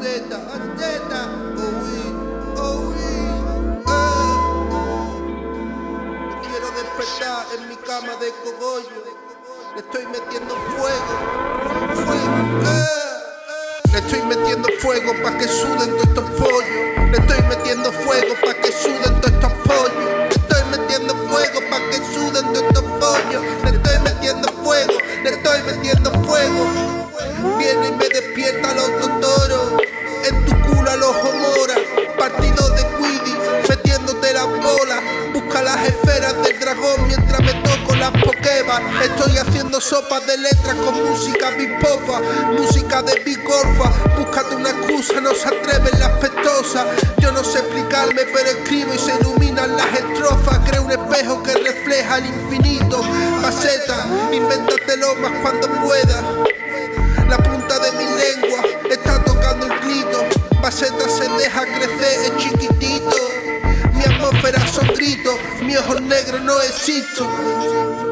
Eh. Quiero despertar en mi cama de cogollo. Le estoy metiendo fuego, fuego, eh. Le estoy metiendo fuego pa' que suden todos estos pollos. Le estoy metiendo fuego pa' que suden todos estos pollos. Le estoy metiendo fuego pa' que suden todos estos pollos. Le estoy metiendo fuego, mientras me toco las pokebas. Estoy haciendo sopas de letras con música bipopa, música de bigorfa. Búscate una excusa, no se atreven las pestosas. Yo no sé explicarme, pero escribo y se iluminan las estrofas. Creo un espejo que refleja el infinito. Maceta, invéntatelo más cuando puedas. La punta de mi lengua está tocando el clito. Maceta se deja crecer, es chiquitito. Mi ojos negros no existo.